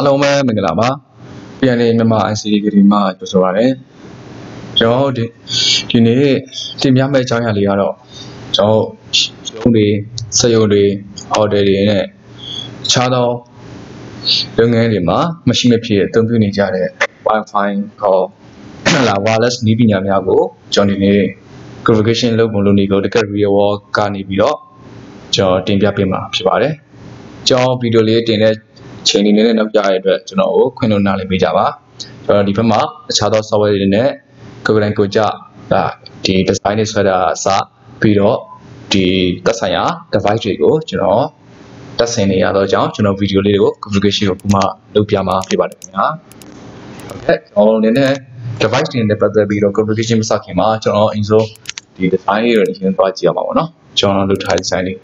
အားလုံးပဲမင်္ဂလာပါပြန်နေမြန်မာ ICD ဂရီမှာကြိုဆိုပါရစေကျွန်တော်ဒီဒီနေ့တင်ပြမယ့်အကြောင်းအရာလေးကတော့ကျွန်တော်ရုံးတွေစက်ရုံတွေဟိုတယ်တွေနဲ့ခြားသောလုပ်ငန်းတွေမှာမရှိမဖြစ်အသုံးပြုနေကြတဲ့ Wi-Fi ခေါ်လာ wireless နည်းပညာများကိုကျွန်တော်ဒီနေ့ configuration လုပ်ပုံလုပ်နေကိုတကယ် real world ကနေပြီးတော့ကျွန်တော်တင်ပြပေးမှာဖြစ်ပါတယ်ကျွန်တော်ဗီဒီယိုလေးတင်တဲ့ ချိန်လေးနဲ့နောက်ကြရတဲ့အတွက်ကျွန်တော်ကိုခွင့်လို့နားလည်ပေးကြပါကျွန်တော်ဒီဘက်မှာအခြားသော software တွေနဲ့ကိုယ်တိုင်ကိုကြဒါဒီ design တွေဆွဲတာအစပြီးတော့ဒီသက်ဆိုင်ရာ device တွေကိုကျွန်တော်တက်ဆင်နေရတော့ကြောင့်ကျွန်တော်ဗီဒီယိုလေးတွေကို configuration ကိုခုမှလုပ်ပြမှာဖြစ်ပါတယ်ခင်ဗျာဟုတ်ကဲ့ကျွန်တော်လည်း device တွေနဲ့ပတ်သက်ပြီးတော့ configuration မစခင်မှာကျွန်တော်အရင်ဆုံးဒီ design တွေရင်းသွားကြည့်ရမှာပေါ့နော်ကျွန်တော်လုပ်ထားတဲ့ design တွေ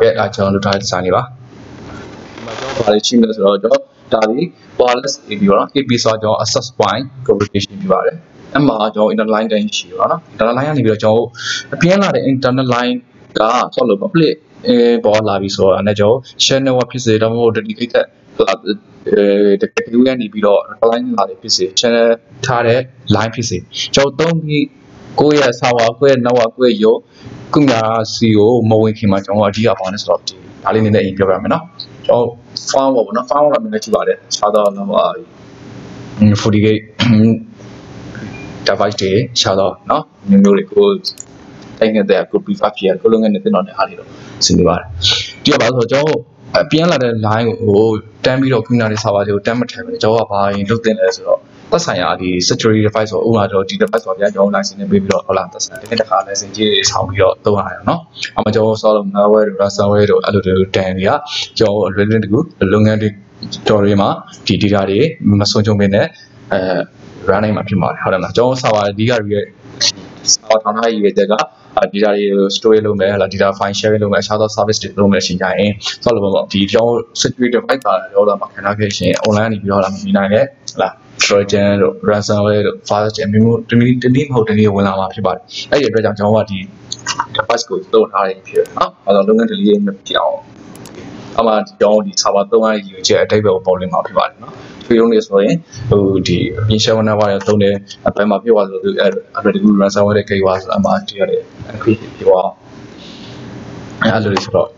ဟုတ်ကဲ့ဒါကျွန်တော်လုပ်ထားတဲ့ design တွေပါဒီမှာကျွန်တော်ဗာလေးချိမလို့ဆိုတော့ကျွန်တော်ဒါဒီ wireless AB ပေါ့နော် AB ဆိုတော့ကျွန်တော် access point configuration ပြပါတယ်အမှကျွန်တော် internal line တိုင်းရှိပါတော့ internal line ကနေပြီးတော့ကျွန်တော်အပြင်းလာတဲ့ internal line ကဆောက်လို့ public အဲပေါ်လာပြီဆိုတော့အဲ့ကျွန်တော် share network ဖြစ်စေတော့မဟုတ် dedicated အဲတကယ်လို့ရနေပြီးတော့ line လာတယ်ဖြစ်စေ channel ထားတဲ့ line ဖြစ်စေကျွန်တော်သုံးပြီး ကိုယ့်ရဲ့ဆာဝါကိုယ့်ရဲ့နောက်ဝကိုယ့်ရဲ့ယောကုညာစီကိုမဝင်ခင်မှာကျွန်တော်အဓိကဘာလဲဆိုတော့ဒီဒါလေးနည်းနည်းအရင်ပြောပြမယ်နော်ကျွန်တော် farm ပေါ့နော် farm ကနည်းနည်းကြည့်ပါတယ်ခြားတော့နော်48 device တွေခြားတော့နော်မျိုးမျိုးတွေကိုတိုင်းငယ်တဲ့ group prefer ဖြစ်ရကိုလုံးငယ်နဲ့တင်တော့တဲ့အားလေးတော့ဆင်းနေပါတယ်ဒီကဘာဆိုတော့ကျွန်တော်ပြန်လာတဲ့ line ကိုတန်းပြီးတော့ Queen နဲ့ server တွေကိုတန်းမထည့်ဘူးကျွန်တော်ကဘာရင်လုတ်တင်လဲဆိုတော့ သက်ဆိုင်ရာ ဒီ security device ဆိုဥပမာကျွန်တော်ဒီ device ဆိုပြန်ကျွန်တော် license နဲ့ပေးပြီးတော့ဟုတ်လားသက်ဆိုင်ဒီနေ့တစ်ခါ license ကြီးတွေဆောင်းပြီးတော့သုံးရတယ်နော်အမှကျွန်တော် solve malware တို့ ransomware တို့အဲ့လိုတွေတန်တွေကကျွန်တော်လွယ်လွယ်တကူလုပ်ငန်းတွေတော်တွေမှာဒီ data တွေမဆုံးချုံမင်းနဲ့အဲ run နိုင်မှာဖြစ်ပါတယ်ဟုတ်တယ်မလားကျွန်တော် server အဓိကရဲ့ server ထောင်ထားရည်ရဲ့က data တွေ store လုပ်မယ်ဟလာ data file sharing လုပ်မယ်အခြားသော service တွေလုပ်မယ်ရှင်ကြရင်ဆောက်လို့ပေါ့ဒီကျွန်တော် security device ပါတော့လာမှာခံထားခဲ့ရှင် online နေပြီးတော့လာမြင်နိုင်တယ်ဟလာ Trojan တို့ ransomware တို့ virus အမျိုးမျိုးတနည်းတနည်းမဟုတ်တနည်းဝင်လာမှာဖြစ်ပါတယ်အဲ့ဒီအတွက်ကြောင့်ကျွန်တော်ကဒီ device ကိုသုံးထားရဖြစ်တယ်နော်အဲတော့လုပ်ငန်း delay မဖြစ်အောင်အမှကျွန်တော်ဒီ server သုံးရရည်ချက်အတိတ်ပဲပေါ်လင်းမှာဖြစ်ပါတယ်နော်ထွေးလုံးနေဆိုရင်ဟိုဒီအပြင် share one hour ရသုံးတယ်အပိုင်းမှာဖြစ်သွားဆိုတော့အဲ့ဒါဒီ ransomware တဲ့ကိစ္စဆိုအမှတည်ရတယ် encrypt ဖြစ်သွားအဲ့လိုဆိုတော့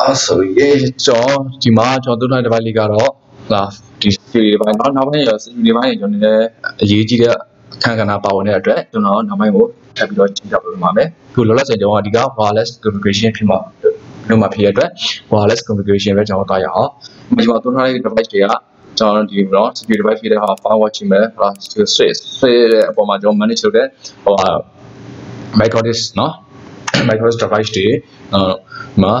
အဲ့ဆိုရင်ကျွန်တော်ဒီမှာကျွန်တော်သုံးထားတဲ့ device လေးကတော့ ဟာဒီ security ပိုင်းတော့နောက်ပိုင်းရ security ပိုင်းကျွန်တော်လည်းအရေးကြီးတဲ့အခန်းကဏ္ဍပါဝင်တဲ့အတွက်ကျွန်တော်နောက်ပိုင်းကိုထပ်ပြီးတော့ချိန်ပြပေးမှာပဲခုလောလောဆယ်ကျွန်တော်အဓိက wireless configuration ဖြစ်မှာလို့မှဖြစ်ရတဲ့အတွက် wireless configuration ပဲကျွန်တော်သွားရအောင်ဒီမှာသုံးထားတဲ့ device တွေကကျွန်တော်ဒီတော့ security device ဖြစ်တဲ့ဟာ firewall ချိန်မဲ့ဟာ switch ဆွဲတဲ့အပေါ်မှာကျွန်တော် manage လုပ်တဲ့ဟိုဟာ microdis เนาะ microdis device တွေအာမှာ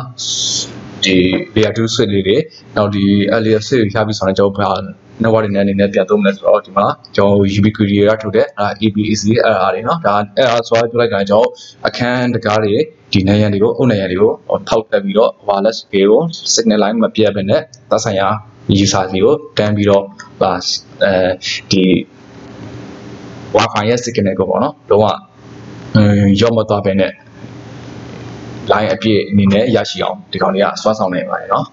ဒီ layer 2 switch လေးတွေနောက်ဒီ layer 6ကိုရပြီးဆိုတော့ကျွန်တော်ဘာ network တွေနဲ့အနေနဲ့ပြန်သုံးမလဲဆိုတော့ဒီမှာကျွန်တော် ubiquity ကထုတ်တဲ့အဲ ABAC အဲ့အားတွေနော်ဒါအဲ့အားဆိုတော့ပြောလိုက်တာကျွန်တော်အခန်းတကားတွေဒီနေရံတွေကိုအုပ်နေရံတွေကိုထောက်တက်ပြီးတော့ wireless ကို signal line မပြတ်ဘဲနဲ့သက်ဆိုင်ရာ user တွေကိုတန်းပြီးတော့အဲဒီ wifi ရဲ့ signal ကိုပေါ့နော်လုံးဝရောမသွားဘဲနဲ့ line အပြည့်အနေနဲ့ရရှိအောင်ဒီကောင်တွေကစွမ်းဆောင်နေပါတယ်เนาะ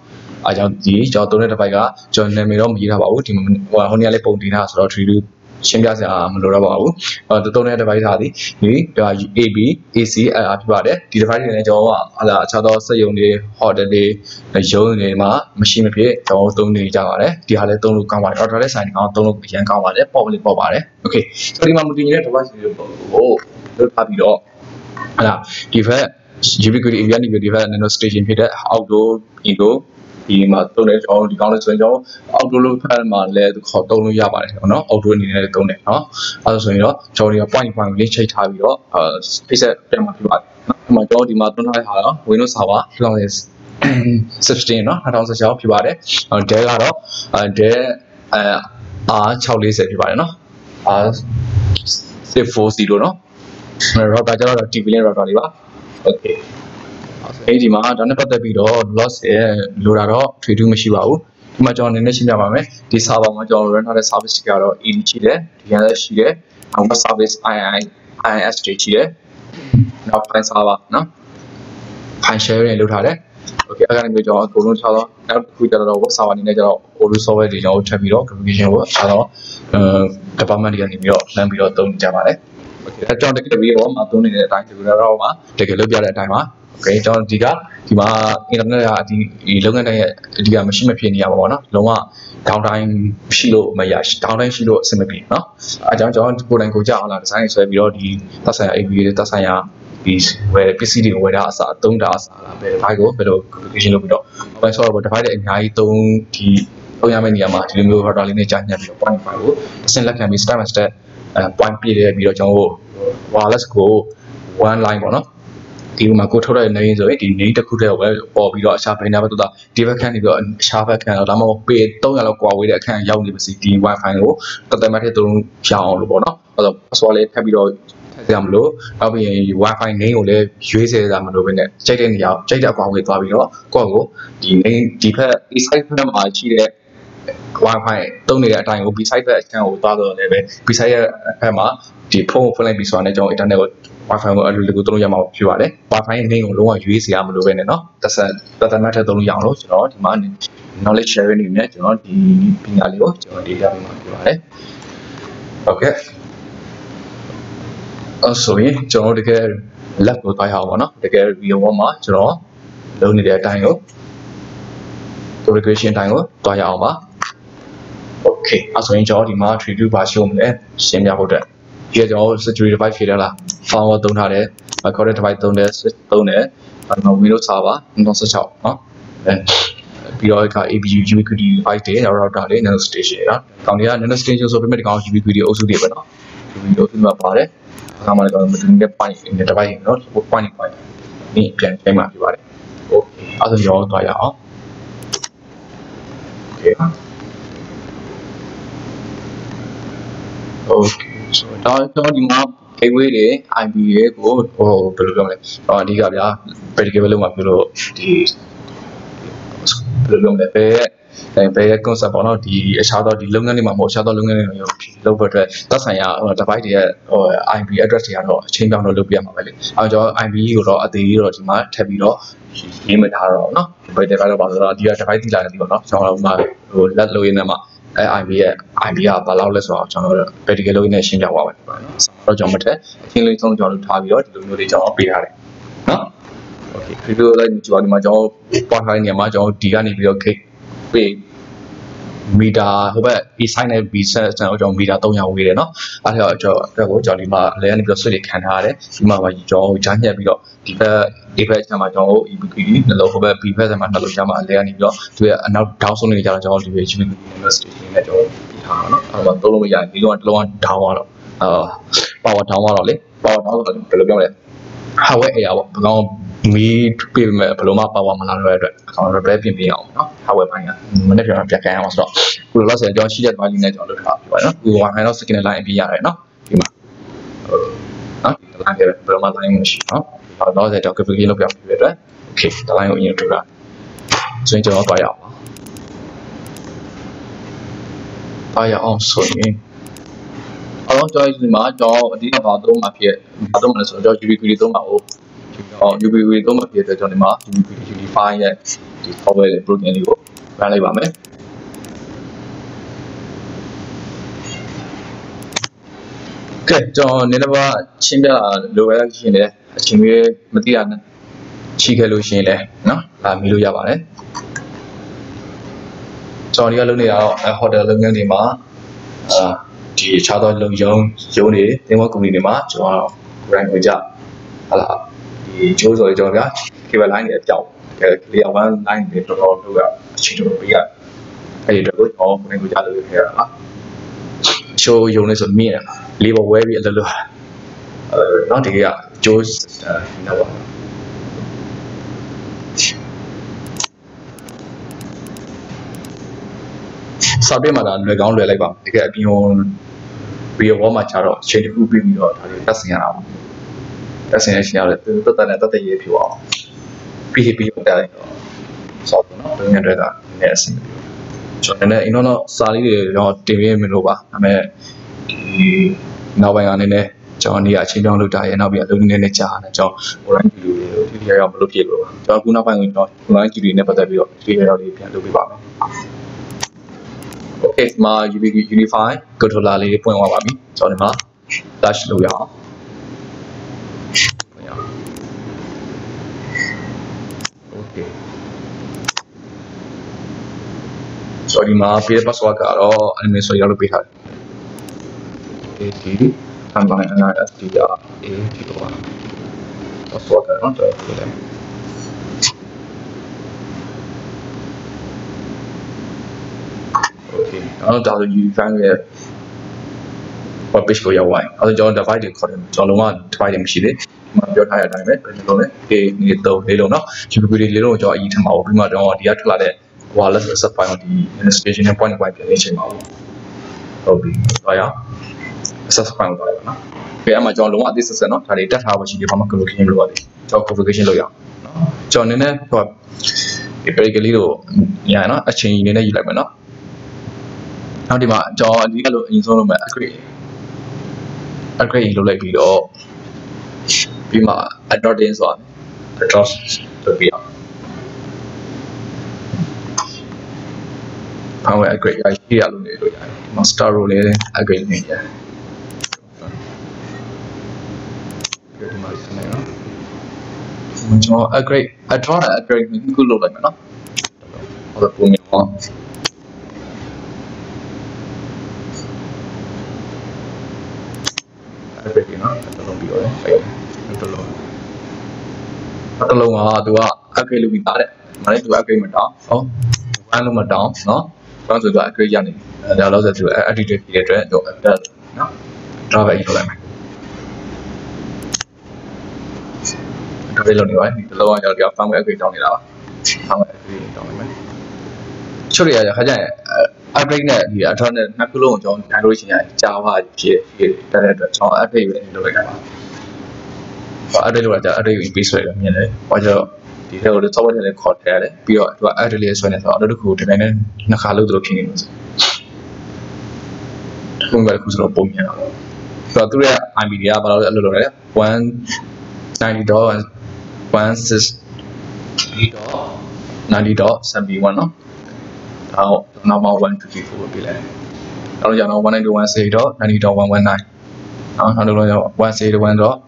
အားကြောင့်ဒီကျွန်တော်သုံးတဲ့တစ်ပိုက်ကကျွန်တော်နာမည်တော့မရေးထားပါဘူးဒီဟိုဟိုနေ့ကလေးပုံတင်ထားဆိုတော့ 3D ရှင်းပြစရာမလိုတော့ပါဘူးအဲသုံးတဲ့ device ဟာဒီဒီဒါ AB AC အားဖြစ်ပါတယ်ဒီ device တွေနဲ့ကျွန်တော်ကဟာလာအခြားသောစက်ရုံတွေ hotel တွေရုံးတွေမှာမရှိမဖြစ်ကျွန်တော်သုံးနေကြပါတယ်ဒီဟာလည်းသုံးလို့ကောင်းပါတယ် order လည်းဆိုင်ကောင်းသုံးလို့အရင်ကောင်းပါတယ်ပေါ့လေးပေါ့ပါတယ် okay ဆိုဒီမှာမတင်နေတဲ့ device တွေကိုလုပ်ထားပြီးတော့ဟာလာဒီဘက် ubiquity area နေပြီးဒီဘက် nano station ဖြစ်တဲ့ outdoor indoor ဒီမှာသုံးတယ်ကျွန်တော်ဒီကောင်းလေးဆိုရင်ကျွန်တော် outdoor လို့ဖတ်မှာလည်းခေါ်သုံးလို့ရပါတယ်เนาะ outdoor အနေနဲ့လည်းသုံးတယ်เนาะအဲဒါဆိုရင်တော့ကျွန်တော်ဒီ point point လေးချိန်ထားပြီးတော့အဲ face ပြန်မှာဖြစ်ပါတယ်เนาะဒီမှာကျွန်တော်ဒီမှာသုံးထားတဲ့ဟာတော့ Windows Server 16เนาะ2016ဖြစ်ပါတယ် Dell ကတော့ Dell R640 ဖြစ်ပါတယ်เนาะ R640เนาะ router ကျတော့ TP-Link router လေးပါ okay အဲ့ဒီမှာဒါနဲ့ပတ်သက်ပြီးတော့ loss ရဲ့လိုတာတော့ trade မရှိပါဘူးဒီမှာကျွန်တော်နည်းနည်းရှင်းပြပါမယ်ဒီ server မှာကျွန်တော် run ထားတဲ့ service တွေကတော့ AD ရှိတယ်ဒီကလည်းရှိတယ်နောက် web service II IIS တွေရှိတယ်နောက် file server နော် file sharing လုပ်ထားတယ် okay အဲ့ကနေပြီးကျွန်တော်အကုန်လုံးထားတော့နောက်တစ်ခုကျတော့ web server အနေနဲ့ကျတော့ Odoo software တွေကျွန်တော်ထပ်ပြီးတော့ configuration ကိုထားတော့အဲ department တွေကနေပြီးတော့လမ်းပြီးတော့သုံးကြပါတယ် okay အဲ့ကျွန်တော်တကယ်ပြီးတော့မသုံးနေတဲ့အတိုင်း configure တော့မှာတကယ်လုပ်ပြတဲ့အတိုင်းပါ okay ကျွန်တော်ဒီကဒီမှာ internet ကဒီဒီလုပ်ငန်းတိုင်းရဲ့အဓိကမရှိမဖြစ်နေရပါဘောเนาะလုံးဝ down time ရှိလို့မရ down time ရှိလို့အဆင်မပြေเนาะအဲကြောင့်ကျွန်တော်ကိုယ်တိုင်ကိုကြအောင်လား design ဆွဲပြီးတော့ဒီသက်ဆိုင်ရာ API တွေသက်ဆိုင်ရာဒီဝယ်ပစ္စည်းတွေဝယ်တာအစားအသုံးတာအစားလားဘယ် device ကိုဘယ်လို configuration လုပ်ပြီးတော့ mobile software ကို device တွေအများကြီးသုံးဒီသုံးရမယ့်နေရာမှာဒီလိုမျိုး router လေးနဲ့ကြာညှပ်ပြီးတော့ point file ကိုတစ်ဆင့်လက်ခံပြီး step by step အဲ point ပြည့်တယ်ပြီးတော့ကျွန်တော်တို့ wireless ကို one line ပေါ့နော်ဒီမှာကိုထုတ်တဲ့နေရင်ဆိုရင်ဒီ name တစ်ခုတည်းကိုပဲပေါ်ပြီးတော့အရှာဘယ်နာပဲတူတာဒီဘက်ခန့်နေပြီးတော့အရှာဘက်ခန့်တော့ဒါမှမဟုတ်ပေ300လောက်ကွာဝေးတဲ့အခန့်ရောက်နေပါစီဒီ wifi ကိုတသက်မထည့်သုံးရအောင်လို့ပေါ့နော်အဲ့တော့ password လေးထပ်ပြီးတော့ထည့်ရမလို့နောက်ပြီးရင် wifi name ကိုလည်းရွေးစရာမလိုဘဲနဲ့ကြိုက်တဲ့နေရာကြိုက်တဲ့အကွာဝေးသွားပြီးတော့ကိုယ့်ကိုဒီ name ဒီဘက် a site ဘက်မှာရှိတဲ့ wifi တုံးနေတဲ့အတိုင်းကို b site ဘက်အခြမ်းကိုသွားတော့လည်းပဲ b site ရဲ့ဘက်မှာဒီဖုန်းကိုဖွင့်လိုက်ပြီးဆိုတာနဲ့ကျွန်တော် internet ကို wifi ကိုအလိုလိုကိုသုံးလို့ရမှာဖြစ်ပါတယ် wifi ရဲ့ name ကိုလုံးဝရွေးစရာမလိုပဲနဲ့เนาะသက်ဆက်သက်သက်မှတ်ထည့်သုံးလို့ရအောင်လို့ကျွန်တော်ဒီမှာ knowledge sharing နေနဲ့ကျွန်တော်ဒီပညာလေးကိုကျွန်တော် data ပေးမှာဖြစ်ပါတယ် okay အဲ့ဆိုရင်ကျွန်တော်တကယ် lab ကိုတွားရအောင်ပါเนาะတကယ် video ပေါ်မှာကျွန်တော်လုပ်နေတဲ့အတိုင်းကို configuration အတိုင်းကိုတွားရအောင်ပါ okay အဲ့ဆိုရင်ကျွန်တော်ဒီမှာ tree ဘာရှုံးမလဲရှင်းပြဖို့အတွက်ဒီကကျွန်တော် security device ဖြေရလား firewall သုံးထားတယ် recorded device သုံးတယ် switch သုံးတယ်အဲ့တော့ Windows server 2016เนาะအဲပြီးတော့က APU ubiquity device တွေ router တွေ nano station เนาะကောင်တွေက nano station ဆိုပေမဲ့ဒီကောင် ubiquity အုပ်စုတွေပဲเนาะ ubiquity အုပ်စုမှာပါတယ်အခါမှာလည်းမတူတဲ့ point နဲ့ device เนาะ point point นี่ပြန်ချိန်မှာပြပါတယ် okay အဲ့ဒါရောသွားရအောင် okay okay so တော့ကျွန်တော်ဒီမှာ gateway တွေ IP တွေကိုဟိုဘယ်လိုပြောမလဲဟောအဓိကဗျာ practical လုံးမှာပြောလို့ဒီဘယ်လိုပြောမလဲဘယ်အဲဘယ် concept ပေါ့နော်ဒီအခြားသောဒီလုပ်ငန်းတွေမှာမဟုတ်အခြားသောလုပ်ငန်းတွေရောလုပ်ဖို့အတွက်သက်ဆိုင်ရာဟို device တွေရဲ့ဟို IP address တွေကတော့အချိန်ပြောင်းတော့လုပ်ပြရမှာပဲလေအဲတော့ IP ကိုတော့အသေးကြီးတော့ဒီမှာထပ်ပြီးတော့ရေးမထားတော့เนาะဘယ် device တော့ပါဆိုတော့ဒီက device တိလာတယ်ဒီပေါ့နော်ကျွန်တော်တို့မှာဟို let လို့ရင်းနဲ့မှာ အဲ IP ရဲ့ IP ကဘာလောက်လဲဆိုတော့ကျွန်တော်တို့ practical လုပ်ရင်းနဲ့ရှင်းပြသွားပါမယ်ပေါ့နော်။တော့ကျွန်တော်မထက်အချင်းလေးဆုံးကျွန်တော်တို့ထားပြီးတော့ဒီလိုမျိုးလေးကျွန်တော်ပေးထားတယ်။နော်။ Okay ဒီလိုလိုက်ကြည့်ပါဒီမှာကျွန်တော်ပေါ်ထားတဲ့နေရာမှာကျွန်တော်ဒီကနေပြီးတော့ gate ပေး မီတာဟိုဘက် e sign နဲ့ b set ကျွန်တော်ကျွန်တော်မီတာ300ဝေးတယ်เนาะအဲ့ဒါကျွန်တော်အတွက်ကိုကျွန်တော်ဒီမှာလဲနေပြီးတော့ switch တွေခံထားရတယ်ဒီမှာပါကျွန်တော်ကြားညက်ပြီးတော့ဒီဘက် A ဘက်ကျမှကျွန်တော် EBQD နှလုံးဟိုဘက် B ဘက်ကျမှနှလုံးကျမှအလဲကနေပြီးတော့သူရဲ့အနောက် down ဆုံးနေကြတော့ကျွန်တော်ဒီ EBQD University နဲ့ကျွန်တော်ပြီးထားတာเนาะအဲ့တော့သုံးလို့မရဒီတော့တစ်လုံးက down သွားတော့အာ power down သွားတော့လေ power down ဆိုတော့ဘယ်လိုပြောမလဲ hardware area ပေါ့ဘယ်ကောင် မီးပြပေမဲ့ဘယ်လိုမှ power မလာတော့တဲ့အတွက်အကောင် repair ပြင်ပေးအောင်နော် hardware ပိုင်းကမနေ့ပြန်ပြန်ကန်အောင်ဆိုတော့ခုလောလောဆယ်ကျွန်တော်ရှိတဲ့ device နဲ့ကျွန်တော်လုပ်ထားပြပါနော်ဒီ wifi တော့ signal line အပြရတယ်နော်ဒီမှာနော်ဒီ line ပြဘယ်လိုမှ line မရှိနော်တော့တော့ကျွန်တော် configuration လုပ်ပြပြတဲ့အတွက် okay ဒီ line ကိုအရင်ထုတ်တာဆိုရင်ကျွန်တော်တွားရအောင်တွားရအောင်ဆိုရင်အော်ကျွန်တော်ဒီမှာကျွန်တော်အဓိကဘာသုံးမှာဖြစ်ဘာသုံးမလဲဆိုတော့ကျွန်တော် UBQ သုံးပါဦးကျွ န်တော် UBQ သုံးမှာဖြစ်တဲ့ကျွန်တော်ဒီမှာ UBQ Unify ရဲ့ဒီ software လေး program လေးကို run လိုက်ပါမယ်ကဲကျွန်တော်နည်းနည်းပါရှင်းပြလိုပဲရှင်လေအချိန်ကြီးမသိရနဲ့ရှိခဲ့လို့ရှင်လေနော်ဒါမီလို့ရပါတယ်ကျွန်တော်ဒီကလုပ်နေရတော့ဟိုတယ်လုပ်ငန်းတွေမှာအာဒီအခြားသောလုံယုံရုံးတွေတင်ဝက်ကုမ္ပဏီတွေမှာကျွန်တော် grant ကိုကြဟလာ ဒီကျိုးဆိုရကျွန်တော်ဗျာ cable line တွေအပြောက်အဲ layer 1 line တွေတော်တော်တို့ကအချိန်တော်ပေးရအဲ့ဒီတော့ကျွန်တော် grant ကိုကြလုပ်ရခဲ့တာလားချိုးယုံနေဆိုမြင်လေးပေါ်ဝဲပြီးအလုပ်လုပ်အဲတော့ဒီကကျိုးနော်ပါစာပြေးမှာဒါလွယ်ကောင်းလွယ်လိုက်ပါတကယ်အပြင်ဗီဒီယိုဘောမှာကျတော့အချိန်တစ်ခုပြီးပြီးတော့ဒါတွေတက်ဆင်ရတာပါ တက်ဆင်ရရှင်ရတယ်သူတက်တက်နဲ့တက်တက်ရေးဖြစ်အောင် PHP ကိုတက်လိုက်တော့ဆော့တော့နော်ငယ်တွေကလည်းအဆင်ပြေကျွန်တော်လည်းအင်းတော့စာလေးတွေတော့တင်ပေးမလို့ပါဒါပေမဲ့ဒီနောက်ပိုင်းကနေနဲ့ကျွန်တော်နေရာအချိန်ပြောင်းလုပ်တာရနောက်ပြီးအလုပ်နည်းနည်းကြာတယ်ကျွန်တော် online video တွေကိုဒီရရောက်မလုပ်ဖြစ်လို့ကျွန်တော်ခုနောက်ပိုင်းကကျွန်တော် online video နဲ့ပတ်သက်ပြီးတော့ဒီရရောက်လေးပြန်လုပ်ပေးပါမယ် Okay ဒီမှာ UV Unify controller လေးပွင့်သွားပါပြီကျွန်တော်ဒီမှာ flash လုပ်ရအောင်ပွင့်ရအောင် Okay ဆိုဒီမှာ PS password ကတော့ admin ဆိုရောက်လို့ပေးထားတယ် AD combine NISDR A ဒီတော့ password ကတော့ကျွန်တော်ပြတယ် Okay အဲ့တော့ဒါဆို Unify ရဲ့ web page ကိုရောက်သွားရင်အဲ့တော့ကျွန်တော် device တွေခေါ်တယ်ကျွန်တော်လုံးဝ device တွေမရှိသေးဒီမှာပြောထားတဲ့အတိုင်းပဲဘယ်လိုလဲ A နေ3လေးလုံးเนาะ GPP တွေလေးလုံးကိုကျွန်တော်အရင်ထမှာပေါ့ပြီးမှကျွန်တော်ဒီကထွက်လာတဲ့ wireless access file ဒီ administration နဲ့ point point ပြန်နေချိန်မှာပေါ့ဟုတ်ပြီတော့ရအောင် access file တော့ရပါနော်။ဒီအမှာကျွန်တော်လုံးဝအသေးဆက်ဆက်နော်ဒါတွေတက်ထားဖို့ရှိတယ်ဘာမှ configuration လုပ်ရတယ်။ကျွန်တော် configuration လုပ်ရအောင်နော်။ကျွန်တော်နည်းနည်းဟိုဒီ periodically ကိုညာနော်အချိန်ကြီးနည်းနည်းယူလိုက်မယ်နော်။နောက်ဒီမှာကျွန်တော်အဓိကလို့အရင်ဆုံးလုပ်မယ် upgrade upgrade လုပ်လိုက်ပြီးတော့ပြီးမှ address ဆိုတာ address လုပ်ပြီးအောင် power upgrade ရရှိရလို့နေလို့ရတယ်။ master role လေး upgrade နေရတယ်။ဒီမှာစနေနော်။ကျွန်တော် upgrade address upgrade ကိုခုလုပ်လိုက်မယ်နော်။ဟုတ်ပုံမျိုး။ upgrade နော်။တော်တော်ပြီးတော့အဲ့တော်လုံးတော်လုံးကသူက upgrade လုပ်ပြီးသားတဲ့။မနေ့သူ upgrade မတောင်း။ဟုတ်။ဘာလို့မတောင်းနော်။ ဘာလို့ဆိုတော့ upgrade ရနေ။အဲဒါလို့ဆိုသူ editor ဖြစ်တဲ့အတွက်သူ update နော်။ driver ကြီးလုပ်လိုက်မယ်။ upgrade လုပ်နေပါပြီ။ဒီလောကကြောင့်ဒီ firmware upgrade တောင်းနေတာပါ။ firmware upgrade တောင်းလိုက်မယ်။ချို့ရရခါကျရင် upgrade နဲ့ဒီ address နဲ့နှစ်ခုလုံးကိုကျွန်တော် download ရှင်ရကြာပါဖြစ်ဖြစ်တဲ့အတွက်ကျွန်တော် upgrade ပဲလုပ်လိုက်တာပါ။ဘာ upgrade လုပ်တာကြာ upgrade ကို base ဆွဲတယ်မြင်တယ်။ဘာကြောင့် ဒီထဲကို software ထဲလည်းခေါ်ထည့်ရတယ်ပြီးတော့သူက upgrade လေးဆွဲနေဆိုတော့အဲ့ဒါတခုဒီတိုင်းနဲ့နှစ်ခါလုပ်သလိုဖြစ်နေလို့ဆို။ဘုံကလည်းခုဆိုတော့ပုံမြန်တာပေါ့။ဆိုတော့သူရဲ့ IP တွေကဘာလို့လဲအဲ့လိုလုပ်လဲ190.160.90.71နော်။ဒါတော့နောက်မှ124ပဲပြလိုက်။နောက်တော့ကျွန်တော်192.160.90.119နော်နောက်တော့ကျွန်တော်161.1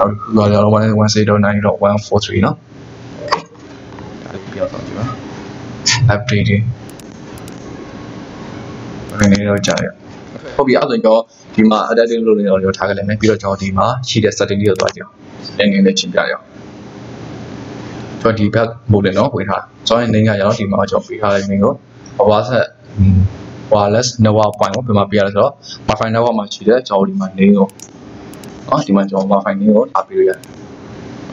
နောက်တစ်ခုကတော့ကျွန်တော်160.90.143နော်ဒါလေးပြောတော့ဒီမှာ update တွေဘယ်နေတော့ကြာရဟုတ်ပြီအဲ့ဒါကျွန်တော်ဒီမှာ adapting လုပ်နေတော့ကျွန်တော်ထားခဲ့လိုက်မယ်ပြီးတော့ကျွန်တော်ဒီမှာရှိတဲ့ setting တွေတော့သွားကြအောင်ငင်းငင်းနဲ့ချင်းပြရအောင်ကျွန်တော်ဒီ back mode နော်ဝင်ထားကျွန်တော်နေကရတော့ဒီမှာကျွန်တော်ပေးထားလိုက်မင်းကို WhatsApp wireless network point ကိုပြန်မပြရလဲဆိုတော့ Wi-Fi network မှာရှိတဲ့ကျွန်တော်ဒီမှာနေကို နော်ဒီမှာကျွန်တော် Wi-Fi နေကိုထားပေးရရတယ်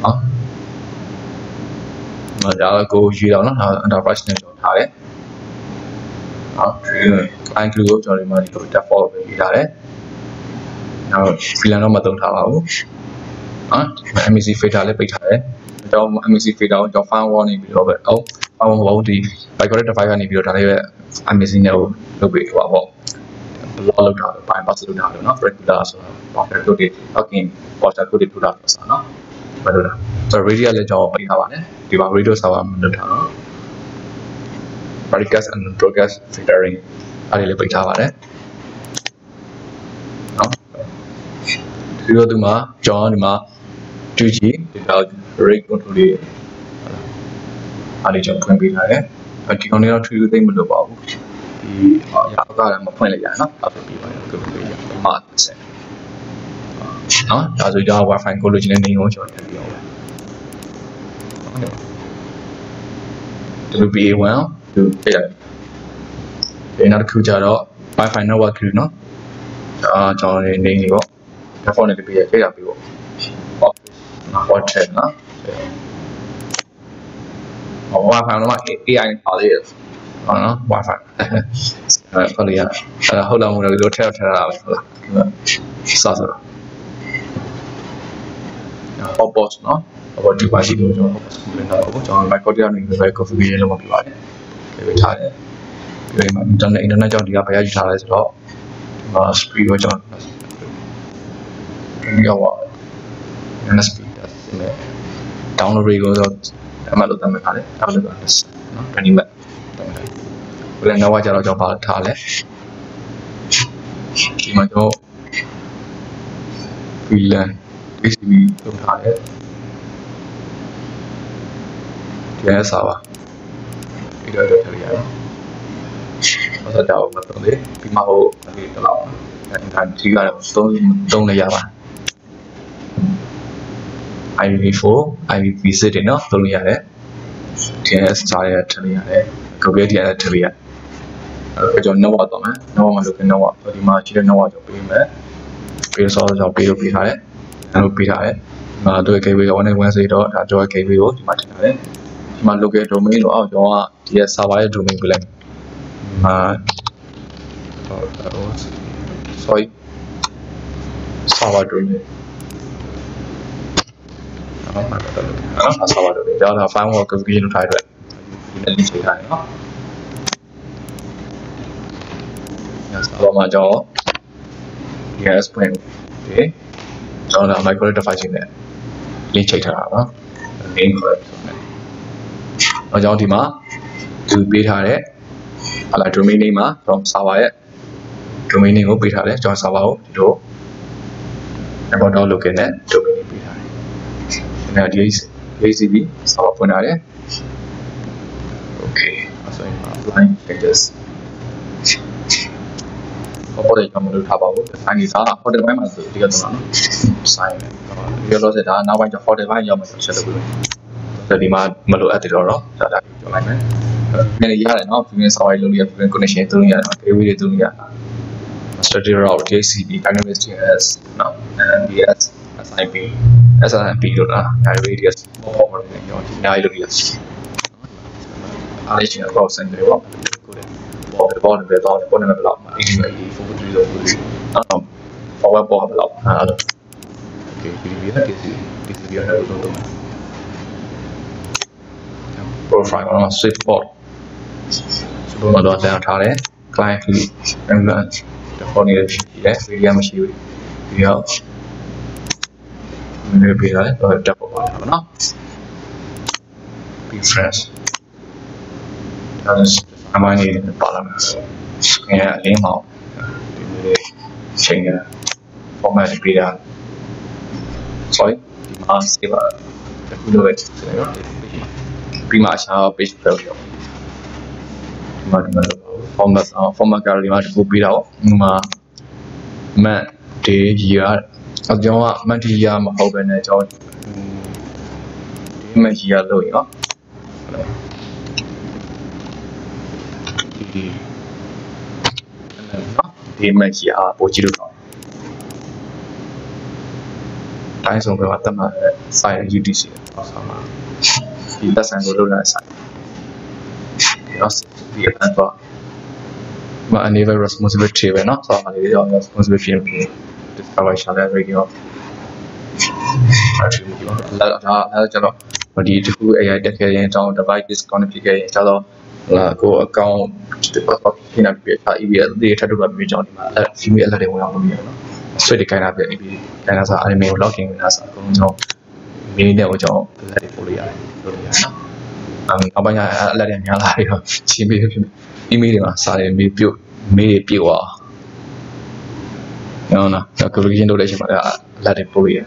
နော်မဒါကိုယူတော့နော်ဒါ enterprise နဲ့ကျွန်တော်ထားတယ်နော်ဒီ client ကိုကျွန်တော်ဒီမှာဒီလို default ပဲပေးထားတယ်နောက် freelance တော့မသုံးထားပါဘူးနော် MAC filter လည်းပိတ်ထားတယ်ကျွန်တော် MAC filter ကိုကျွန်တော် firewall နေပြီးတော့ပဲအော် firewall မဟုတ်ဒီ Vicor device ကနေပြီးတော့ဒါလေးပဲ MAC နဲ့ကိုလုပ်ပေးဟောပေါ့ block လုပ်တာပိုင်း pass လုပ်တာလို့နော် regular ဆိုတော့ power code တွေ login power code တွေထူတာဆိုတော့နော်ဘယ်လိုလဲဆိုတော့ radio လည်းကျွန်တော်ပိတ်ထားပါတယ်ဒီမှာ radio server မလုပ်ထားတော့ broadcast and broadcast filtering အဲ့ဒီလည်းပိတ်ထားပါတယ်နော်ဒီလိုဒီမှာကျွန်တော်ဒီမှာ 2G data rate control တွေအားလေးကျွန်တော်ဖွင့်ပေးထားတယ်ဒီကောင်တွေတော့ထူးထူးသိမ့်မလို့ပါဘူး ဒီအရာကလည်းမဖွင့်လိုက်ရနော်အဲ့ဒါပြီးပါတော့ကိုယ်ကိုယ်ရမှာဆက်နော်ဒါဆိုကျွန်တော် wifi ကိုလိုချင်တဲ့နေကိုကျွန်တော်တက်ပြီးအောင် WPA1 သူပြရတယ်ဒီနောက်တစ်ခုကျတော့ wifi network ကူနော်အာကျွန်တော်နေနေနေပေါ့ default နဲ့ပြရခဲ့ရပြီပေါ့ဟုတ်ဟုတ်တယ်နော်ဟော wifi တော့ AI ပါလေ ဟုတ်နော် wifi အဲ့ခေါ်ရအဲ့ဟုတ်လားမဟုတ်လားဒီလိုထည့်ထည့်ရတာပဲဟုတ်လားစစတော့ opos နော် opos device ကိုကျွန်တော် opos ကိုလည်းတော့ကျွန်တော် microdia နေပဲ configuration လုပ်မှာပြပါတယ်ဒီလိုထားတယ်ပြီးတော့ internet internet ကြောင့်ဒီကဘယ်ရယူထားလဲဆိုတော့အာ speed ကိုကျွန်တော်ဒီရော NSP နဲ့ download rate ကိုတော့အမှတ်လို့သတ်မှတ်ထားတယ် download ကနော်20 meg သတ်မှတ်ထားတယ် plan တော့ကျတော့ကျွန်တော်ပါထားလဲဒီမှာကျွန်တော် freelance PCB လုပ်ထားတယ်ဒီအစားပါပြီးတော့တက်ရရအောင်ဘာသာတော့မတော်သေးပြီးမှဟိုဒီတော့အဲ့ဒါကြီးကတော့သုံးသုံးလည်းရပါ IPv4 IPv6 တွေနော်သုံးလို့ရတယ် DNS ကြားရထည့်ရတယ် Google DNS ထည့်ရတယ် အဲ့တော့ကျွန်တော် network တော့မယ် network မှာလုပ်ပြီး network ဒီမှာရှိတဲ့ network ကြောင့်ပေးမယ်ပေးဆိုတော့ပေးလို့ပေးထားတယ်အဲ့လိုပေးထားတယ်ဒီမှာတို့ gateway တော့1.1တော့ဒါကျွန်တော် gateway ကိုဒီမှာထည့်ထားတယ်ဒီမှာ local domain လို့အောက်ကျွန်တော်ကဒီရဲ့ server ရဲ့ domain ပေးလိုက်အာ sorry server domain နော်မှာတော့နော် server domain ဒါက file ကို configuration လုပ်ထားတဲ့ဒီနေ့ချိန်ထားတယ်နော် server မှာကျွန်တော် yes point ဒီကျွန်တော် micro device နဲ့ link ချိန်ထားတာနော် link ခေါ်တယ်ဆိုတော့အကြောင်းဒီမှာသူပေးထားတဲ့ဟာလာ domain name မှာကျွန်တော် server ရဲ့ domain name ကိုပေးထားတယ်ကျွန်တော် server ကိုဒီလို about.locale နဲ့ domain name ပေးထားတယ်။ဒါ DHCP server ဖွင့်ထားတယ်။ Okay အဲ့ဆိုရင် apply status ဟော ပေါ်တယ်ကျွန်တော်တို့ထားပါဘူး။ sign စာ hotel ဘိုင်းမှာဆိုဒီကတော့နော်။ sign ဒီလိုဆိုဒါနောက်ပိုင်းကျ hotel ဘိုင်းရောက်မှဆက်လုပ်လို့။ဒါဒီမှာမလိုအပ်တယ်တော့နော်။ဒါဒါပြောလိုက်မယ်။နည်းရတယ်နော်။ VPN server လုပ်ရ VPN connection သုံးရတယ်။ gateway တွေသုံးရတယ်။ strategy route DHCP dynamic TLS နော် NDS SIP SIP လို့လား radius ပေါ်ပေါ်နေရောဒီနိုင်လို့ရအားလေးချင်တော့စင်တယ်ပေါ့ကိုယ် ပေါ်ပေါ်နေပဲတော့ပေါ်နေပဲလောက်အင်းကြီး43လို့ကိုယ်အော် forward ပေါ်ဘလောက်အားလို့ okay ဒီဗီဒီယိုကဒီဒီဗီဒီယိုတော့တော့ profile တော့ swift port စပေါ်မှာတော့တက်ထားတယ် client က ambulance ပေါ်နေရှိတယ် video မရှိဘူးဒီတော့မင်းပေးရတယ်တော့တက်ပေါ်ပါတယ်နော် preference ဒါအမှန်ကြီးပါလာမ ယ် screen အလင်းမောင်ဒီလိုချိန်ရ format ပေးတာ sorry ဒီမှာ save တခုလိုပဲဆိုတော့ပြီးမှရှာ page ဖယ်လို့ဒီမှာဒီမှာ format format gallery မှာတခုပေးတာပေါ့ဒီမှာ man day year အကြောင်းက man day year မဟုတ်ဘဲနဲ့ကျွန်တော်ဒီ man year လို့ရနော် ဒီနော်ဒီ man year ပို့ကြည့်လို့တော့တိုင်းဆုံးပဲမှာတက်မှာ site UTC တော့ဆောင်းမှာဒီသက်ဆိုင်ကိုလုပ်ရတဲ့ site ဒီတော့ဒီအပန်းတော့မ enable responsibility ပဲเนาะဆိုတော့ဒီတော့ responsibility ဖြစ် discover channel radio အဲ့ဒီတော့လာဒါအဲ့ကျတော့ဒီတခု AI တက်ခဲ့ရင်အကြောင်း device disconnect ဖြစ်ခဲ့ရင်ကျတော့ လာကို account ဒီပတ်ပတ်ဖြစ်နေပြီအဲ email တွေထပ်တော့ပြီးကြောင်းဒီမှာအဲ့ email အလက်တွေဝင်အောင်လုပ်ရအောင်ဆွဲတွေခိုင်းတာပြ email ခိုင်းတာဆို email ကို login ဝင်တာဆိုအကုန်လုံးကျွန်တော် mail နဲ့ကိုကျွန်တော်လက်တွေပို့လို့ရတယ်လုပ်လို့ရတယ်နော်အမ်အပိုင်းအလက်တွေများလာပြီးတော့ချင်းပြီးဖြစ် email တွေမှာစာတွေ mail ပြုတ် mail တွေပြုတ်သွားနော်နော် configuration လုပ်တဲ့အချိန်မှာလက်တွေပို့လို့ရတယ်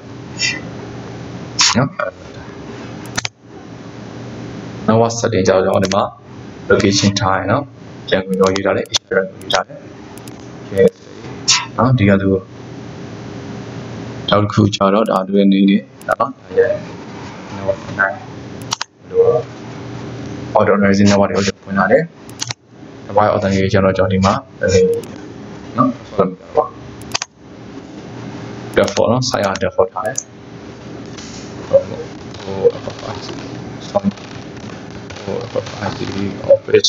နော်နောက် setting ကြောင်းကျွန်တော်ဒီမှာ location ထားရနော်ကျန်ကိုရောရေးထားတယ် extra ရေးထားတယ် yes နော်ဒီကသူနောက်တစ်ခုကျတော့ဒါတွေနေနေနော်ဒါရဲ့နောက်နိုင်လို့ organizing နောက်တွေကိုဖွင့်လာတယ်။ဘာ authentication ကျွန်တော်ကျွန်တော်ဒီမှာနော်ဆိုတော့ပေါ့ default နော် site က default ထားတယ်ဟိုဟို some ဟို ICD office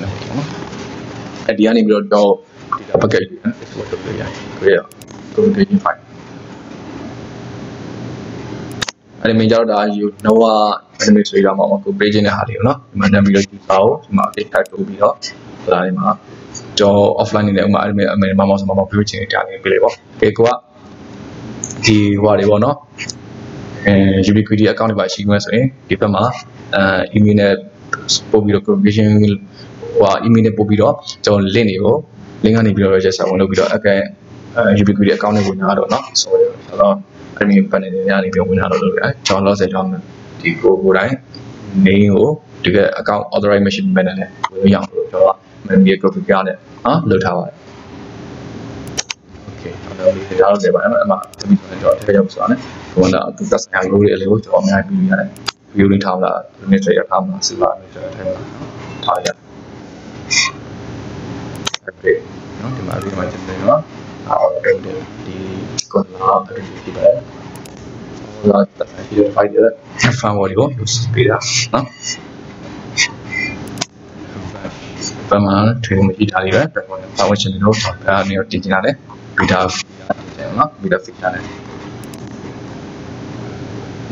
နော်အဲ့ဒီကနေပြီးတော့တော့ data bucket လေးနော် export လုပ်လို့ရတယ်။ create communication file အဲ့ဒီမင်းကြတော့ဒါ you Nova administrator မှာမကိုပေးခြင်းတဲ့ဟာလေးကိုနော်ဒီမှာတက်ပြီးတော့ user ကိုဒီမှာ update type လုပ်ပြီးတော့ဒါလေးမှာကျွန်တော် offline နေတယ်ဥပမာအဲ့ဒီအမေမမောင်စမမောင်ပြောချင်တာလေးပြလိုက်ပေါ့ကဲကိုကဒီဟွာတွေပေါ့နော် အဲ ubiquity account တွေပါရှိမှဆိုရင်ဒီဘက်မှာအဲ email နဲ့ပို့ပြီးတော့ configuration ဟို email နဲ့ပို့ပြီးတော့ကျွန်တော် link တွေကို link ကနေပြီးတော့ register ဝင်လုပ်ပြီးတော့ account အဲ ubiquity account တွေဝင်လာတော့เนาะဆိုတော့ admin panel တွေကနေပြီးဝင်လာတော့လို့ရတယ်ကျွန်တော် loss ကျွန်တော်ဒီကိုကိုတိုင်း name ကိုတကယ် account authorization panel နဲ့ဝင်ရအောင်လို့ကျွန်တော် memory graphic ကနဲ့ဟာလုပ်ထားပါတယ် okay အဲ့ တော့ဒီဒါတော့လည်းပါအမှအမှတမီတော့တစ်ခါရောက်ဆိုတာ ਨੇ ဟိုကသူကဆိုင်ရိုးတွေအလေးကိုကျွန်တော်အများကြီးပြီးရတယ် view လေးထားလာ administrator ထားမှာစီပါ administrator ထားမှာထားရ okay နော်ဒီမှာဒီမှာကျန်တယ်နော်အဲ့တော့ဒီကွန်လာအဲ့ဒီဒီပဲဟိုလာဒီဖိုင်ရ fan ဝေါ်ဒီကိုယူပေးတာနော်ပမာထွေးမကြီးထားလေးပဲ permission တွေတော့အဲ့နေတော့တင်ကြလာတယ် beta နော် beta feature နဲ့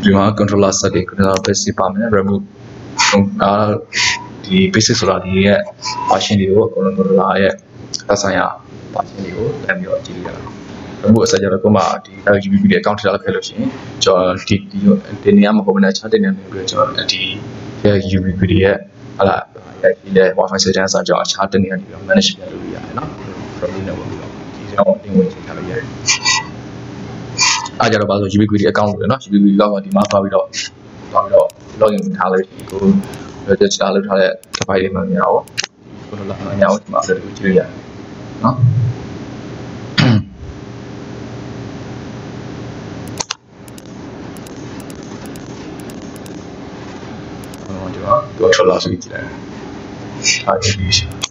ဒီမှာ controller set တွေ controller basic ပါမယ် remove အာဒီ basic ဆိုတာဒီရဲ့ version တွေကိုအကုန်လုံး controller ရဲ့သက်ဆိုင်ရာ version တွေကိုတက်ပြီးတော့ကြည့်ရတာ remove အစကြတော့ကိုမှဒီ UBB တွေ account ထည့်လောက်ခဲ့လို့ရှိရင်ကျွန်တော်ဒီဒီဒီနေရာမှာပုံမှန်ချတဲ့နေရာမျိုးကျွန်တော်ဒီ UBB တွေရဲ့ဟလာဒီလေ Wi-Fi setting ဆိုတော့အခြားတနေရာနေပြီး manage လုပ်လို့ရတယ်နော် from နဲ့ဝင်ပြီးတော့ ဒီကြောင့်တင်ဝင်ချိန်ထားလို့ရတယ်အားကြတော့ပါဆို UBQD account လို့နော် UBQD ကဒီမှာသွားပြီးတော့သွားပြီးတော့ login ထားလို့ဒီကို register လုပ်ထားတဲ့ device တွေမှာမြင်အောင်ကိုလိုလာမြင်အောင်ဒီမှာဆက်ပြီးကြည့်ရရတယ်နော်ဒီမှာ controller ဆိုကြည့်လိုက်အားကြည့်ပြီး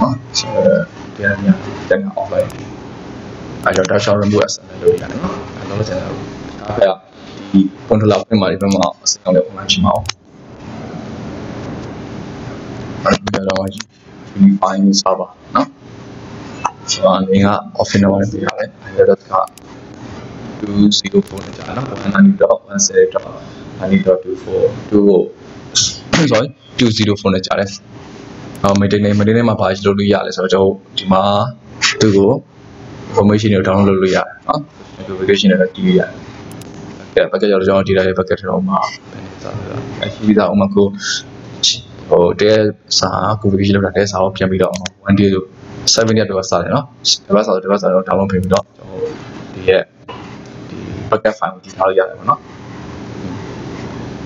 နော်ဆိုတော့တရားများတရားများ offline အဲတော့ dash remove as နဲ့လုပ်ရတယ်နော်အဲတော့ကျွန်တော်အဲ့ဒါဒီ controller ဖွင့်มาဒီဘက်မှာအစကောင်းလေး online ရှိမှာအောင်အဲ့ဒါတော့ဒီ file server နော်ဆိုတော့အနေက office number နဲ့ပြရတယ်အဲတော့က204နဲ့ကြာနော်190.170.90.24 sorry 204နဲ့ကြာတယ်အော် maintain နဲ့ maintain နဲ့မှာဘာလုပ်လို့ရလဲဆိုတော့ကျွန်တော်ဒီမှာသူ့ကို information တွေကို download လုပ်လို့ရတယ်နော် notification တွေတီးရတယ်ကဲ package တော့ကျွန်တော် data ရဲ့ package တော့မှာဘယ်နဲ့စားလဲအရှိတာဥမာကိုဟိုတဲစာ configuration လုပ်တာတဲစာကိုပြန်ပြီးတော့1 day ဆို7ရက်တော့စားတယ်နော်ဒီဘက်စာဒီဘက်စာတော့ download ပြင်ပြီးတော့ကျွန်တော်ဒီရဲ့ဒီ package file ကိုတည်ထားလို့ရတယ်ပေါ့နော်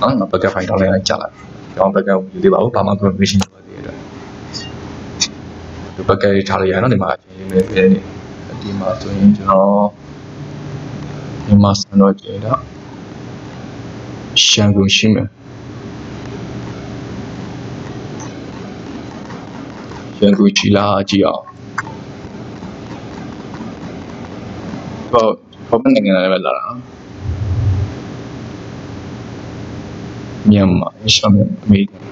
နော် package file download လိုက်ကြလိုက်ကျွန်တော် package ကိုယူသေးပါဘူးဘာမှ configuration လုပ်သေးတယ်ဒီ package ထားလို့ရတယ်နော်ဒီမှာချင်းချင်းလေးပြနေ ဒီမှာဆိုရင်ကျွန်တော်ဒီမှာစံတော့ကြည့်တော့ရှန်ကုန်ရှိမယ်ရှန်ကုန်ချီလာကြည့်အောင်ဟောဘာမှနိုင်ငံလည်းပဲလာတာမြန်မာရှမ်းအမေရိကန်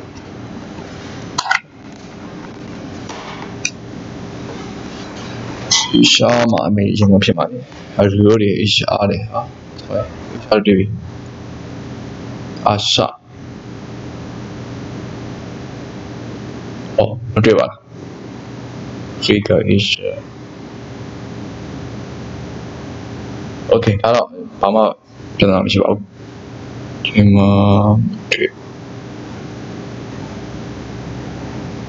ရှားမှာအမေရင်ကုန်ဖြစ်ပါလေအရီယိုတွေရှားတယ်ဟာဟုတ်ရှားတယ်အာရှာအော်မတွေ့ပါလား Africa Asia Okay ဒါတော့ဘာမှပြဿနာမရှိပါဘူးဒီမှာတွေ့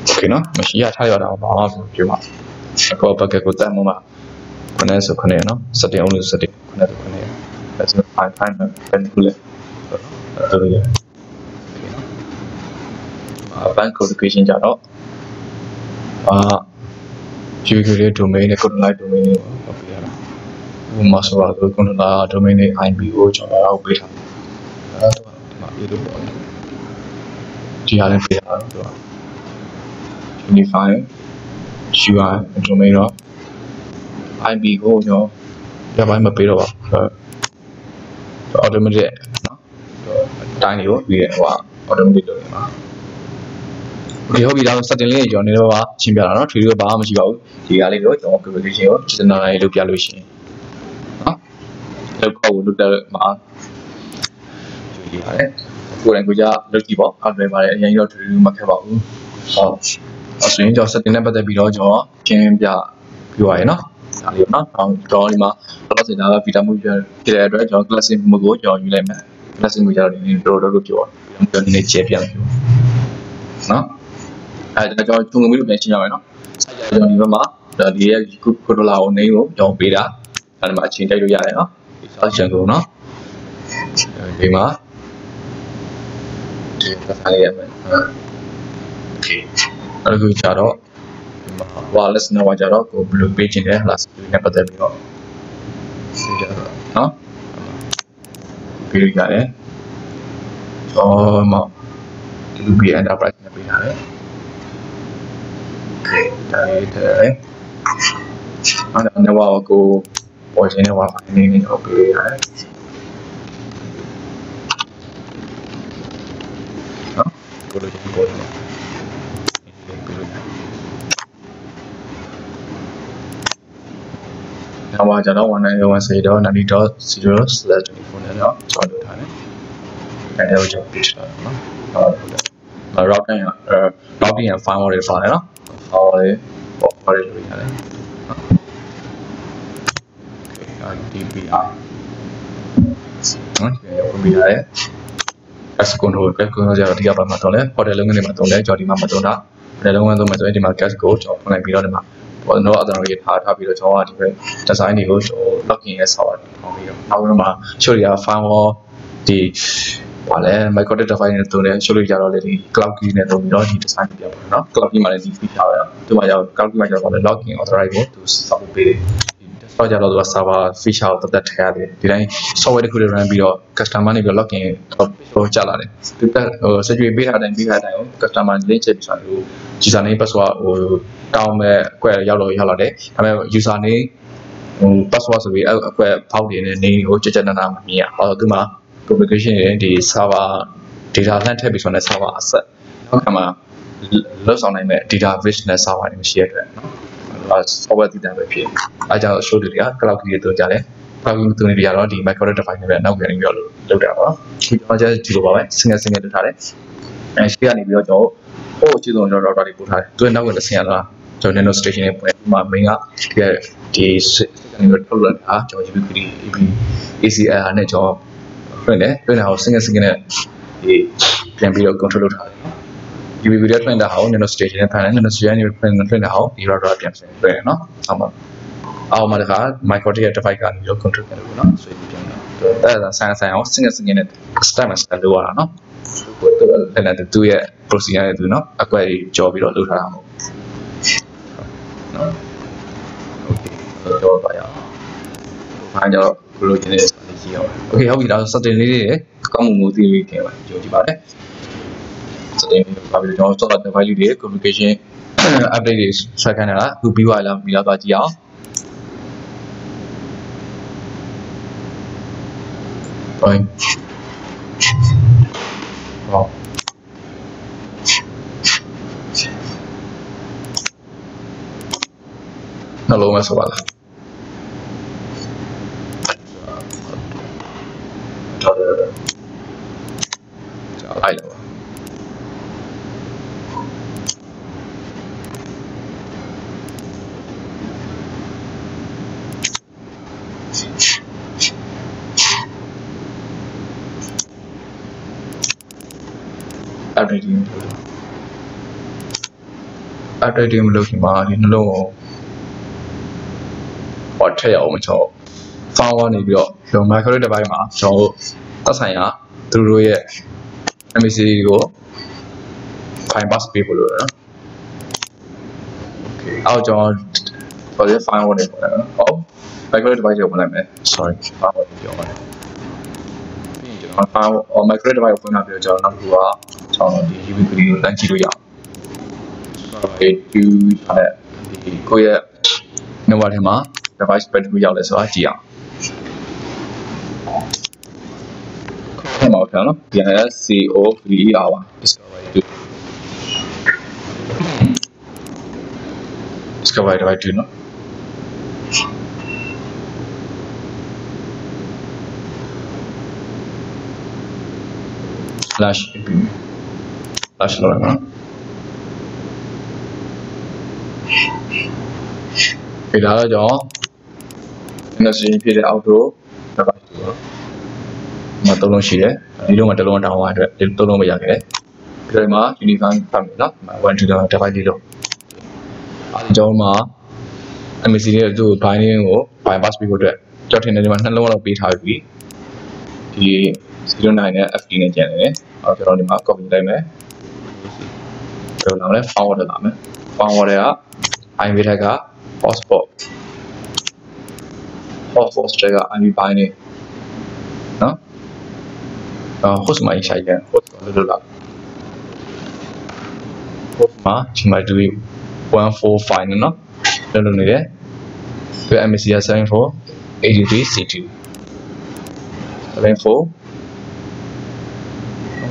Okay နော်မရှိရထားရတာဘာမှမပြောပါဘူး အကောဘက်ကကိုတမ်းမမခနဲ့ဆိုခနဲ့နော်စတင်အောင်လို့စတင်ခနဲ့ဆိုခနဲ့ဒါဆို fine fine ဘယ်လိုလဲအဲ့လိုရအာ bank codification ကြတော့အာ user domain နဲ့ controller domain ကိုဟုတ်ပြရတာဥပမာဆိုတော့ controller domain နဲ့ IP ကိုကျွန်တော်အောက်ပေးထားအဲ့တော့ဒီမှာအေးလို့ပေါ့ဒီဟာလည်းပေးထားတော့သူက unify UI domain တော့ IP ကိုတော့ရပိုင်းမပေးတော့ပါဘူး automatic နော်တိုင်းတွေကိုပြီးရဟို automatic လုပ်ရမှာဒီဟုတ်ပြီဒါဆို setting လေးကျွန်တော်နေတော့ပါရှင်းပြတာနော် tree တော့ဘာမှမရှိပါဘူးဒီကလေးတော့ကျွန်တော် application ကို designer လေးလုပ်ပြလို့ရှိရင်နော်လောက်ကောက်ကိုလုပ်တဲ့မှာယူရတယ်ကိုယ်တိုင်ကိုကြလုပ်ကြည့်ပါ hardware ပါတယ်အရင်တော့ tree မခက်ပါဘူးဟုတ် စရင်ကျော် setting နဲ့ပတ်သက်ပြီးတော့ကျွန်တော်ကျင်းပြပြရရနော်ဒါလေးနော်အောင်တော့ဒီမှာတော့စင်တာကဗီတာမူပြပြတဲ့အတွက်ကျွန်တော် classic မကိုကျွန်တော်ယူလိုက်မယ် classic မကြတော့ဒီတော်တော်လို့ပြောကျွန်တော်ဒီနေ့ကျေပြပြောနော်အဲဒါကျွန်တော်ထုံငမီလို့ပြန်ရှင်းရမယ်နော်ဆက်ကြကျွန်တော်ဒီဘက်မှာဒါဒီရဲ့ကိုတိုလာကိုနေကိုကျွန်တော်ပေးတာအဲဒီမှာအချိန်တိုက်လို့ရတယ်နော်ဒီဆောက်ချန်ကုန်နော်ဒီမှာဒီပတ်ထားရမယ်โอ เคအဲ့ဒါကိုကြတော့ဒီမှာ wireless နဲ့ကြတော့ကိုဘယ်လိုပေးချင်လဲဟလားစတူနဲ့ပတ်သက်ပြီးတော့ဒီကြတော့နော်ပေးလို့ရတယ်အော်မဒီလိုပြီး enterprise နဲ့ပေးထားတယ် okay ဒါလေးတဲ့အဲ့ဒါနဲ့ဝါကိုပေါ်ခြင်းနဲ့ဝါနေနေတော့ပေးရတယ်နော်ကိုလိုချင်ကိုလိုချင်ပေးလို့ရတယ် နောက်ပါကြတော့1910တော့90.0/24နဲ့တော့ဆောင်းလုပ်ထားတယ်။အဲဒါကိုကျွန်တော်ပြချတာနော်။ဟုတ် routing ရ routing ရ firewall တွေပါတယ်နော် firewall တွေပေါ်ပါတယ်လို့ရတယ်နော် okay DPI နော်ဒီကိုပြရတယ် gas control gas control ကြတော့ဒီကဘာမှတော့လဲ hotel လုပ်ငန်းတွေမှာတော့လဲကြော်ဒီမှာမတော့တာ hotel လုပ်ငန်းသုံးမှာဆိုရင်ဒီမှာ gas ကိုကျွန်တော်ဖွင့်လိုက်ပြီးတော့ဒီမှာ ပေါ့ကျွန်တော်အတနာရေးထားထားပြီးတော့ကျွန်တော်ကဒီဘက် design တွေကို login ရဲ့ server ထောင်ပြီးတော့နောက်ပြီးတော့မှ short တွေက firewall ဒီပါလဲ micro data file နဲ့တုံးတယ် short တွေကြတော့လေဒီ cloud key နဲ့တုံးပြီးတော့ဒီ design ပြောင်းပါတော့ cloud key မှာလည်းဒီ feature ရအောင်ဒီမှာရောက် cloud key မှာရောက်ပါလဲ login authorize ကိုသူ support ပေးတယ် တော့ကြတော့သူက server feature ကိုတသက်ထည့်ရတယ်ဒီတိုင်း software တစ်ခုတွေ run ပြီးတော့ customer နေပြီး login ဟိုကြာလာတယ်ဒီပတ်ဟို security ပေးထားတဲ့အတိုင်းပေးထားတဲ့အတိုင်းကို customer link ချက်ပြီးဆိုတော့ user name password ဟိုတောင်းမဲ့အကွက်ရောက်တော့ရောက်လာတယ်ဒါပေမဲ့ user name ဟို password ဆိုပြီးအကွက်ဖောက်နေတဲ့ name ကိုကြက်ကြက်နာနာမမြင်ရဟောသူမှာ communication ရဲ့ဒီ server data လှမ်းထည့်ပြီးဆိုတဲ့ server asset နောက်ကမှလောက်ဆောင်နိုင်မဲ့ database နဲ့ server တွေမရှိရတဲ့နော် software တည်တယ်ပဲဖြစ်အဲကြောင့် show တွေက cloud key တွေတို့ကြတယ် cloud key တို့တွေကတော့ဒီ micro device နဲ့ပဲနောက်ပြန်ပြီးတော့လုပ်တာပါဒီတော့ကျဒီလိုပါပဲ single single လုပ်ထားတယ်အဲရှိကနေပြီးတော့ကျွန်တော်ဟိုအချီဆုံးကျွန်တော် router တွေပို့ထားတယ်သူကနောက်ကလည်းဆင်ရတာကျွန်တော် nano station နဲ့ပုံမှာ main ကဒီဒီစစ်ကနေတော့ထုတ်လာတာကျွန်တော် GPQD AB ACR နဲ့ကျွန်တော်တွင်တယ်တွင်တာကို single single နဲ့ဒီပြန်ပြီးတော့ control လုပ်ထားတယ်နော် UVB တွေထွင်တာဟော nano station နဲ့ဖန်တယ် nano station နဲ့ထွင်ထွင်တာဟောဒီ router ပြန်ဆင်တွင်နော်အောင်ပါအောက်မှာတခါ micro ticket device ကနေပြီးတော့ control လုပ်လို့နော်ဆွေးပြန်တာအဲ့ဒါဆန်ဆန်အောင် single single နဲ့ step by step လုပ်ရတာနော်သူလည်းလည်းသူရဲ့ procedure နဲ့သူနော်အကွက်ကြီးကြော်ပြီးတော့လုပ်ထားတာမဟုတ်နော် okay တော့ပါရအောင်ဘာကြောင့်ဘလို့ကျင်းနေစနေကြည့်အောင် okay ဟုတ်ပြီဒါဆို setting လေးတွေကောင်းမှုမှုသိပြီးခင်ပါကြိုကြည့်ပါတယ် setting လေးပါပြီးတော့ကျွန်တော် device လေးတွေ communication update တွေဆက်ခိုင်းတာလားအခုပြီးသွားလားပြီးတော့ကြည့်အောင်ဟိုဟောနှလုံးမဲ့ဆိုပါလားတော်တယ်ကြာလိုက်တော့အဲ့ဒီဒီ အဲ့ဒီဒီမလို့ဒီမှာဒီနှလုံးကိုဟောထည့်ရအောင်မချော firewall နေပြီးတော့ဒီ micro device မှာကျွန်တော်တို့သက်ဆိုင်ရာသူတို့ရဲ့ MAC ကို file pass ပေးဖို့လိုတယ်နော် okay အောက်ကျွန်တော်ဘာလဲ firewall နေပေါ့နော်ဟုတ် micro device ကိုဝင်လိုက်မယ် sorry firewall ကိုပြောပါတယ်ပြီးရင်ကျွန်တော် firewall micro device ကိုဖွင့်လာပြီးတော့ကျွန်တော်နောက်တစ်ခုကကျွန်တော်ဒီ USB ကိုလမ်းကြည့်လို့ရအောင် တွေတူးထားတဲ့ဒီကိုယ့်ရဲ့ network ထဲမှာ device ဘယ်လိုရောက်လဲဆိုတာကြည့်အောင်ထဲမှာပြန်နော် DNSCO VER ပါ discovery 2 discovery 2နော်ဖလက်ရှ်ပြီးဖလက်ရှ်လောက်ရမှာ ဒီလာတော့ကျွန်တော် industry ဖြစ်တဲ့ auto device ကိုမသုံးလုံးရှိတယ်ဒီလုံးမှာတစ်လုံးတောင်းသွားအတွက်ဒီသုံးလုံးမရခဲ့တယ်ပြီးတော့ဒီမှာ uniform ဖတ်မယ်နော်1 to the device လေးလုံးအဲဒီကျွန်တော်မှာ MSC ရဲ့သူ့ binding ကို bypass ပြီးဖို့အတွက်ကြောက်ထင်တယ်ဒီမှာနှလုံးလောက်ပေးထားပြီဒီ09နဲ့ FD နဲ့ကျန်နေတယ်အော်ကျွန်တော်ဒီမှာ copy လိုက်မယ်ဘယ်လိုလာမလဲ forward လာမယ် forward က IB ထက်က hotspot hotspot တက်က IB binding နော်အော် host မှာရှိတယ် host ကိုလွတ်လာ host မှာဒီမှာดู145နော်လွတ်လွတ်နေတယ်ဒီ MSC 74 83 C2 74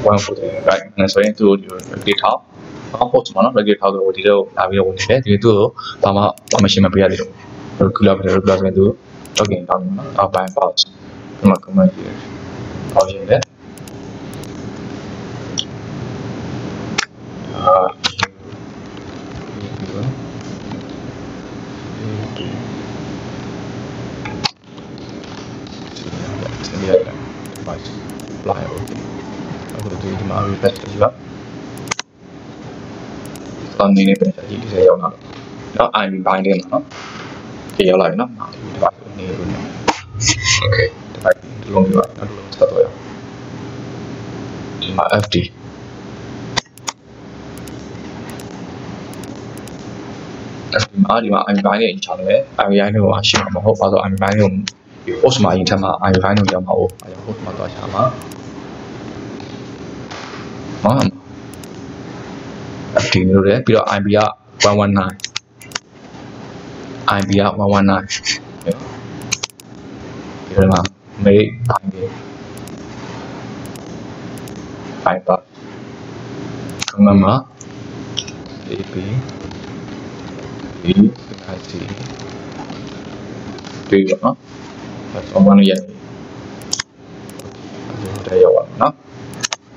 140 right နဲ့ဆိုရင်သူ့ ကို repeat ထောက်အောက်ပို့မှာနော် repeat ထောက်တော့ဒီတော့လာပြီးတော့ဝင်နေတယ်ဒီသူ့ကိုဘာမှ permission မပေးရသေးဘူး regular regular ဆိုရင်သူ login တောင်းတယ်နော်အောက်ပိုင်း pouch ဒီမှာ comment ရေးအောက်ရေးတယ်အာဒီရ device apply okay အခုတော့ဒီမှာ reset ကြည့်ပါစော င်းနေနေပဲဒီဒီရောက်လာတော့နော် IB ဘိုင်းထဲမှာနော်ဒီရောက်လာပြီနော်ဒီ device ကိုနေလို့နေ okay device ဒီလုံးပြပါနောက်တစ်လုံးဆက်တော့ရအောင်ဒီမှာ FD FD မှာဒီမှာ IB ဘိုင်းနဲ့ချောင်းတယ် IB ဘိုင်းကိုရှိမှာမဟုတ်ပါတော့ IB ဘိုင်းကိုဒီ host မှာအရင်ထက်မှာ IB ဘိုင်းကိုရောက်မှာဟုတ်အဲ host မှာတော့ရှာမှာဟု တ် FD လို့ရတယ်ပြီးတော့ IB က119 IB က119ဒီမှာ make IB 5ပါကမမ AP E IC ပြီးတော့နော်အဲဆောင်းမနေရတယ်အဲဒီတော့ရောက်ပါနော်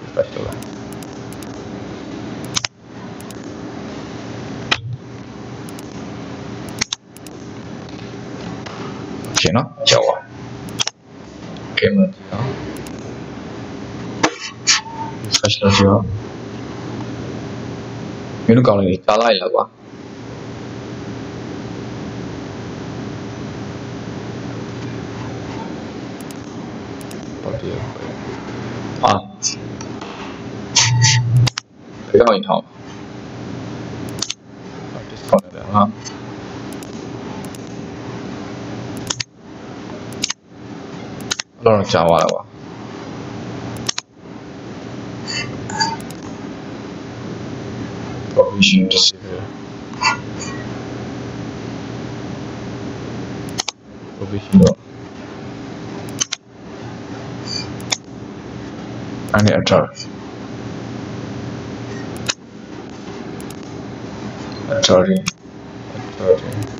refresh လုပ်လိုက် Okay နော်ကြောက်ပါ Okay မကြည့်အောင် search လုပ်ကြည့်အောင်မင်းတို့ကောင်းလေးကြားလိုက်လောက်ပါဟုတ်တယ်အာဘယ်ကောင်ရင်ထောင်း discount တယ်ဟာ တော့ကြာသွားတာပါ provision receiver provision တော့အနေအထားအထော်ရီအထော်ရီ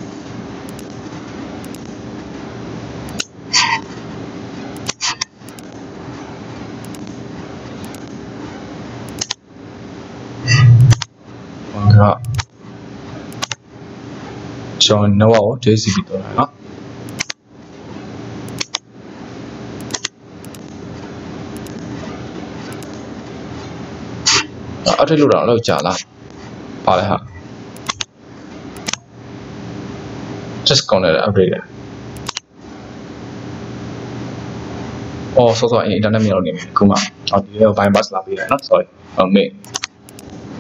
က ကျွန်တော် Nova ကို JCP တော့လာနော်အထက်လို့တော့လောက်ကြာလားပါလဲဟာ just ကောင်းတယ် update တယ်အော်ဆောဆောအင် internet မြောက်နေပြီခုမှအော်ဒီတော့ bypass လာပေးတယ်နော် sorry ဟုတ်မေ့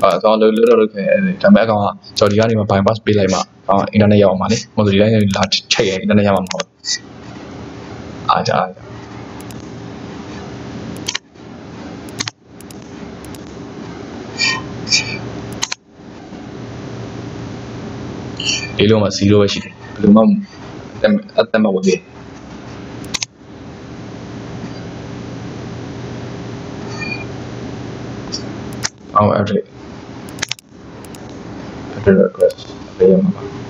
အဲတော့လွတ်လွတ်လွတ်ခဲ့တယ်ဒါပေမဲ့အကောင်ကကျွန်တော်ဒီကနေမှ bypass ပေးလိုက်မှအော် internet ရောက်အောင်ပါလေမဟုတ်ဒီတိုင်းလာချိန်ရင် internet ရောက်မှာမဟုတ်အားကြအားကြဒီလုံးမှာ0ပဲရှိတယ်ဘယ်လိုမှအသက်အသက်မဝင်သေးအောင် update update request ပေးရမှာပါ